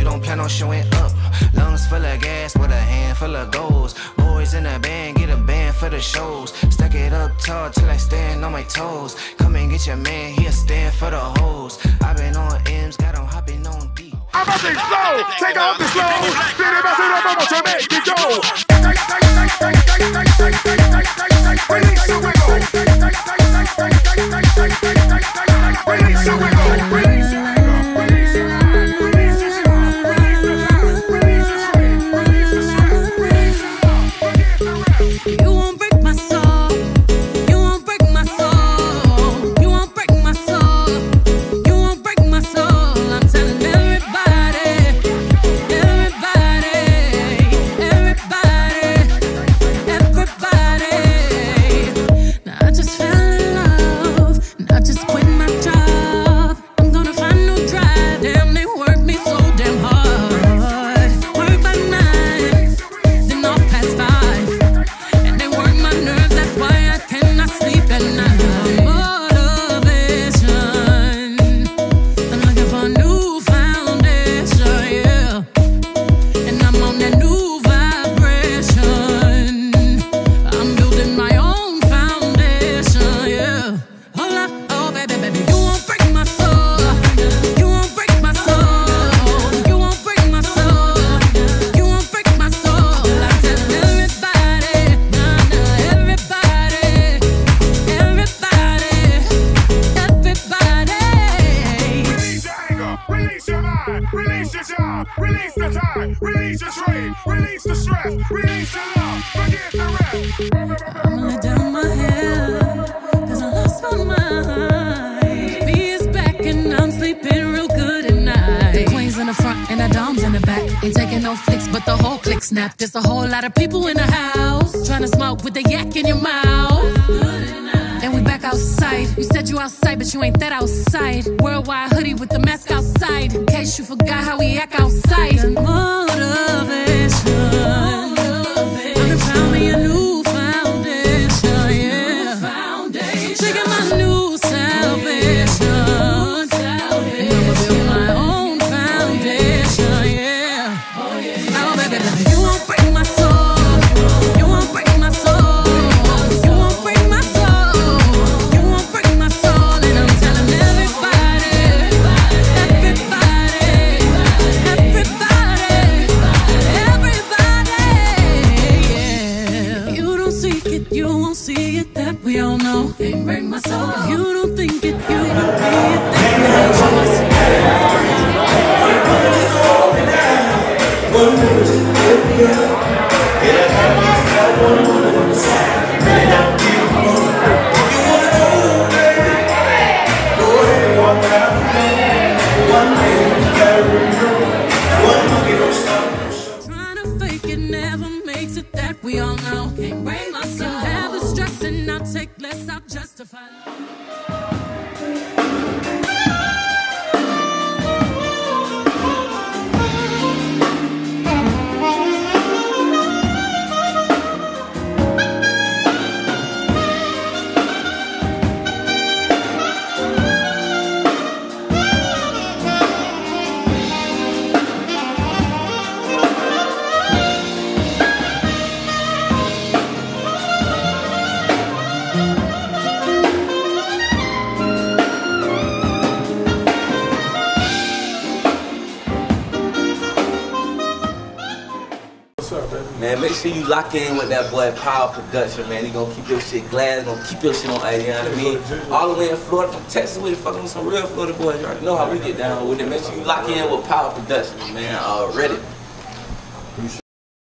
you don't plan on showing up. Lungs full of gas with a handful of goals. Boys in a band, get a band for the shows. Stack it up tall till I stand on my toes. Come and get your man, he'll stand for the hoes. I've been on M's, got him hopping on D. I'm about to slow, take off the slow. Then I'm about to make it go. Release your mind, release your job, release the time, release your dream, release the stress, release the love, forget the rest. I'm gonna down my head, I lost my mind. Is back and I'm sleeping real good. The queen's in the front and the dom's in the back. Ain't taking no flicks, but the whole click snapped. There's a whole lot of people in the house. Trying to smoke with the yak in your mouth we back outside. You said you outside, but you ain't that outside. Worldwide hoodie with the mask outside. In case you forgot how we act outside. Motivation. that we all know. Break my soul. If you don't think it, you would be a thing without choice. Trying to fake it never makes it that we all know. Can't break my. And I take less, I justify. Man, make sure you lock in with that boy Powell Production, man. He gonna keep your shit glass, gonna keep your shit on ice, you know what I mean? All the way in Florida, from Texas, we fucking with some real Florida boys. You already know how we get down with it. Make sure you lock in with Powell Production, man, uh, already.